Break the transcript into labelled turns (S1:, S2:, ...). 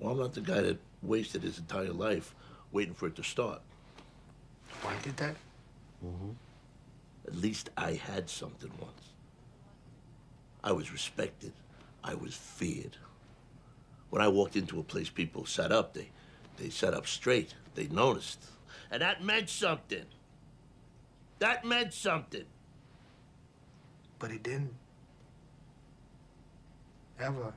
S1: Well, I'm not the guy that wasted his entire life waiting for it to start.
S2: Why did that? Mm-hmm.
S1: At least I had something once. I was respected. I was feared. When I walked into a place, people sat up. They, they sat up straight. They noticed. And that meant something. That meant something.
S2: But it didn't. Ever.